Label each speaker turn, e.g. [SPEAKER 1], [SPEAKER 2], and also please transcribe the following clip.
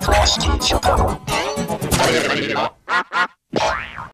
[SPEAKER 1] Простите, да.